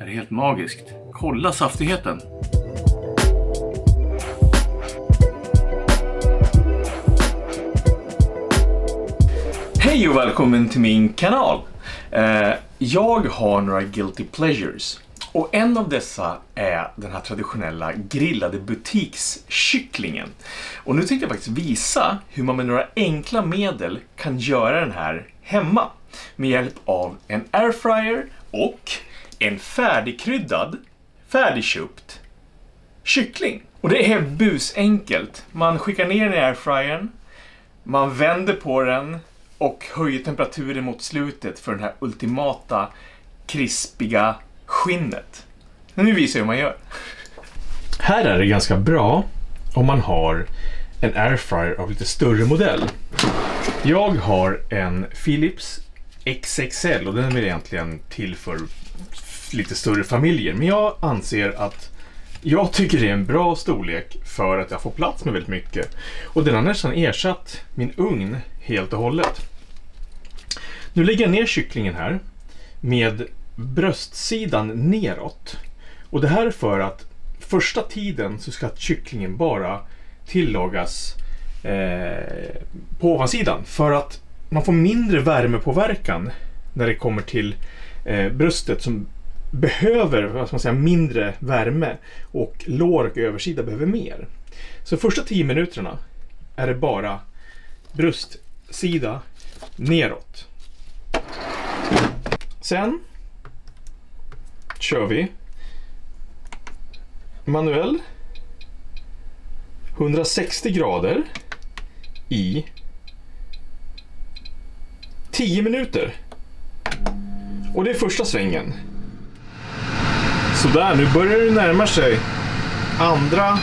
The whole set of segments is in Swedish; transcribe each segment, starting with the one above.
är helt magiskt. Kolla saftigheten! Hej och välkommen till min kanal! Eh, jag har några guilty pleasures. Och en av dessa är den här traditionella grillade butikskycklingen. Och nu tänkte jag faktiskt visa hur man med några enkla medel kan göra den här hemma. Med hjälp av en airfryer och en färdigkryddad, färdigköpt kyckling. Och det är busenkelt. Man skickar ner den i airfryern, man vänder på den och höjer temperaturen mot slutet för den här ultimata krispiga skinnet. Men nu visar jag hur man gör. Här är det ganska bra om man har en airfryer av lite större modell. Jag har en Philips XXL och den är väl egentligen till för lite större familjer. Men jag anser att jag tycker det är en bra storlek för att jag får plats med väldigt mycket. Och den har nästan ersatt min ugn helt och hållet. Nu lägger jag ner kycklingen här med bröstsidan neråt. Och det här är för att första tiden så ska kycklingen bara tillagas eh, på ovansidan. För att man får mindre värmepåverkan när det kommer till eh, bröstet som behöver vad ska man säga, mindre värme och lår och översida behöver mer. Så första 10 minuterna är det bara bröstsida neråt. Sen kör vi manuell 160 grader i 10 minuter. Och det är första svängen. Sådär, nu börjar det närma sig andra,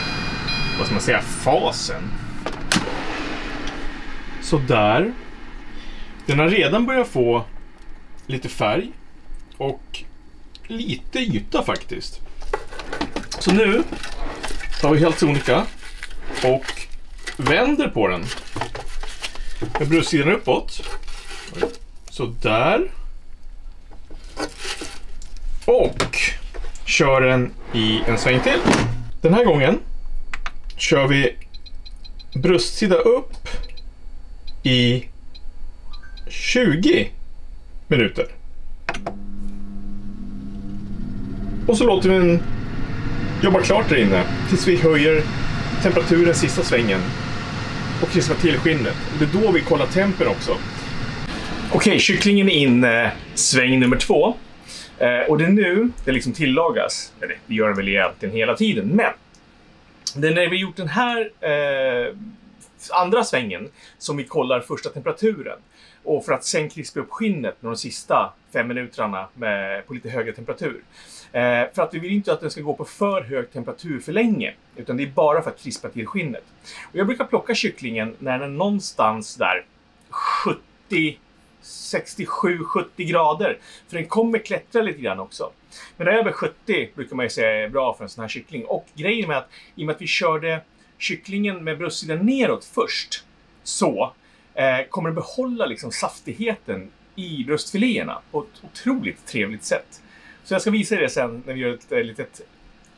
vad ska man säga, fasen. Sådär. Den har redan börjat få lite färg och lite yta faktiskt. Så nu tar vi helt sonika och vänder på den. Med sidan uppåt. Sådär. Och kör den i en sväng till. Den här gången kör vi bröstsida upp i 20 minuter. Och så låter vi den jobba klart där inne tills vi höjer temperaturen sista svängen och krispar till skinnet. Det är då vi kollar tempen också. Okej, okay, kycklingen är inne sväng nummer två. Eh, och det är nu det liksom tillagas. Eller det gör den väl egentligen hela tiden, men det är när vi gjort den här eh, andra svängen som vi kollar första temperaturen. Och för att sen krispa upp skinnet med de sista fem minuterna med, på lite högre temperatur. Eh, för att vi vill inte att den ska gå på för hög temperatur för länge. Utan det är bara för att krispa till skinnet. Och jag brukar plocka kycklingen när den är någonstans där 70 67-70 grader. För den kommer klättra lite grann också. Men över 70 brukar man ju säga är bra för en sån här kyckling. Och grejen med att i och med att vi körde kycklingen med bröstsidan neråt först så eh, kommer den behålla liksom saftigheten i bröstfiléerna på ett otroligt trevligt sätt. Så jag ska visa er det sen när vi gör ett eh, litet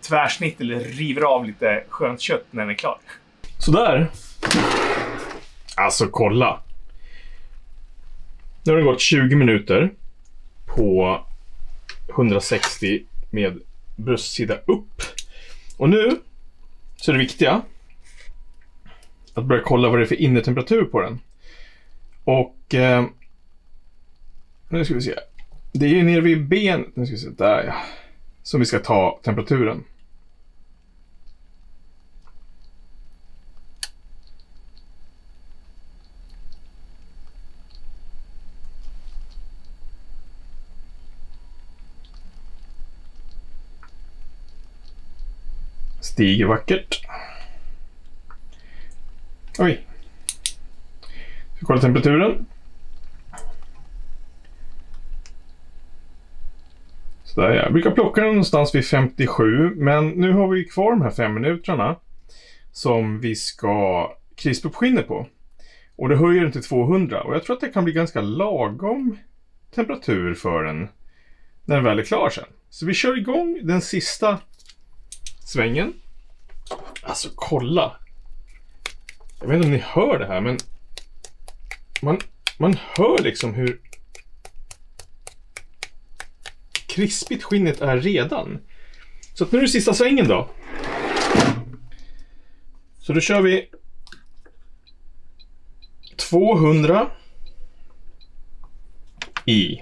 tvärsnitt eller river av lite skönt kött när den är klar. Sådär. Alltså kolla. Nu har det gått 20 minuter på 160 med bröstsida upp. Och nu så är det viktiga att börja kolla vad det är för innetemperatur på den. Och eh, nu ska vi se. Det är ju nere vid benet nu ska vi se, där ja. Som vi ska ta temperaturen. Stiger vackert. Oj. Ska kolla temperaturen. Sådär ja. Jag brukar plocka den någonstans vid 57 men nu har vi kvar de här fem minuterna som vi ska krispa upp skinnet på. Och det höjer den till 200 och jag tror att det kan bli ganska lagom temperatur för den när den väl är klar sen. Så vi kör igång den sista svängen. Alltså kolla. Jag vet inte om ni hör det här men man, man hör liksom hur krispigt skinnet är redan. Så att nu är det sista svängen då. Så då kör vi 200 i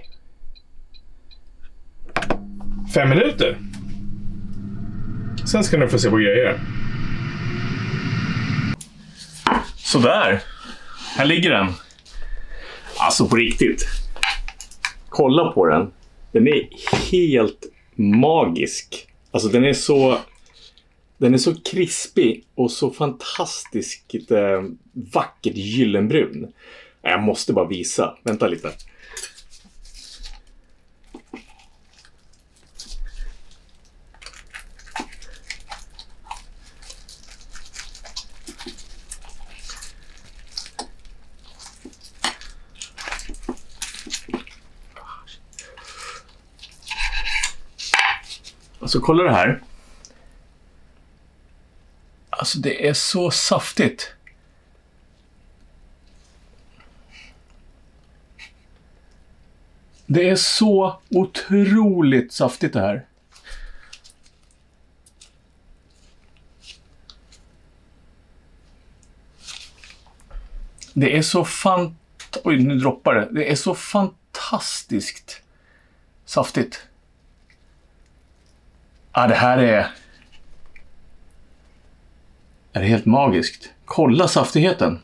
fem minuter. Sen ska ni få se på grejer. Sådär. Här ligger den. Alltså på riktigt. Kolla på den. Den är helt magisk. Alltså den är så... Den är så krispig och så fantastiskt eh, vackert gyllenbrun. Jag måste bara visa. Vänta lite. Alltså kolla det här. Alltså det är så saftigt. Det är så otroligt saftigt det här. Det är så fant... Oj, nu droppar det. Det är så fantastiskt saftigt. Ja, det här är... Är det helt magiskt. Kolla saftigheten.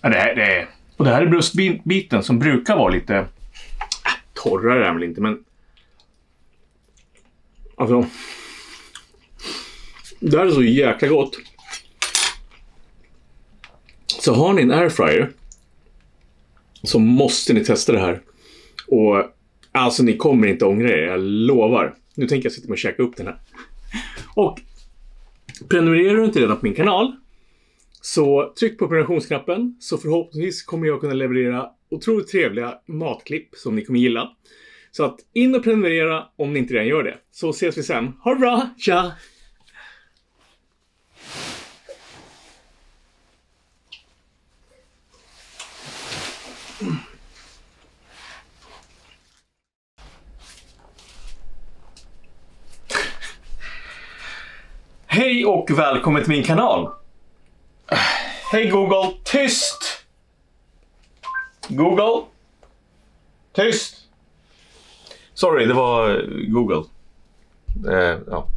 Ja, det här det är... Och det här är bröstbiten som brukar vara lite... Äh, torrare är den väl inte, men... Alltså... Det här är så jäkla gott. Så har ni en airfryer så måste ni testa det här. Och Alltså ni kommer inte ångra er, jag lovar. Nu tänker jag sitta och käka upp den här. Och prenumererar du inte redan på min kanal så tryck på prenumerationsknappen så förhoppningsvis kommer jag kunna leverera otroligt trevliga matklipp som ni kommer gilla. Så att in och prenumerera om ni inte redan gör det. Så ses vi sen. Ha det bra, tja! Hej och välkommen till min kanal. Hej Google, tyst! Google? Tyst! Sorry, det var Google. Eh, ja.